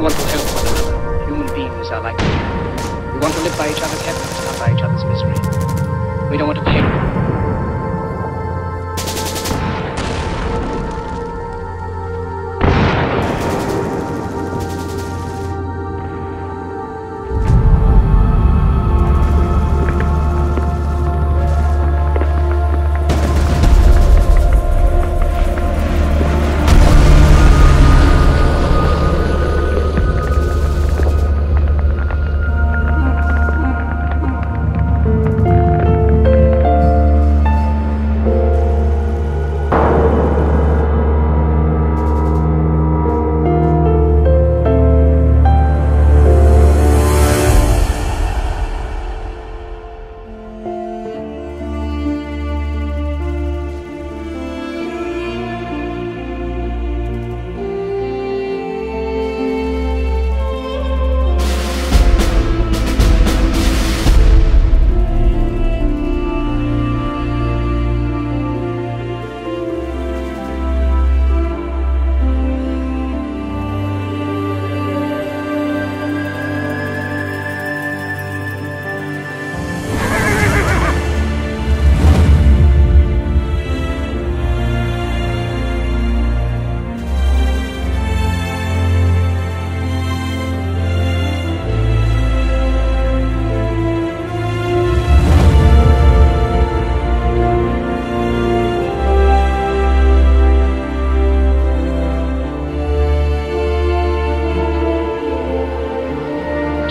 all want to help one another. Human beings are like that. We want to live by each other's happiness, not by each other's misery. We don't want to pay.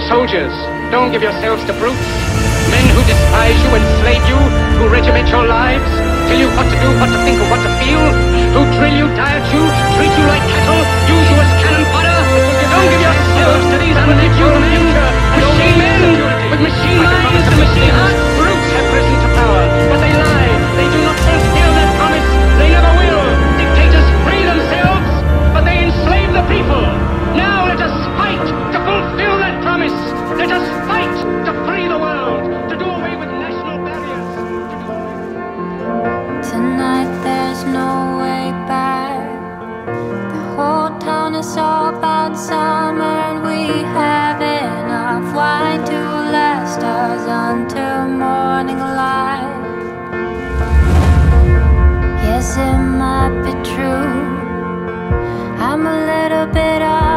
soldiers. Don't give yourselves to brutes. Men who despise you, enslave you, little bit of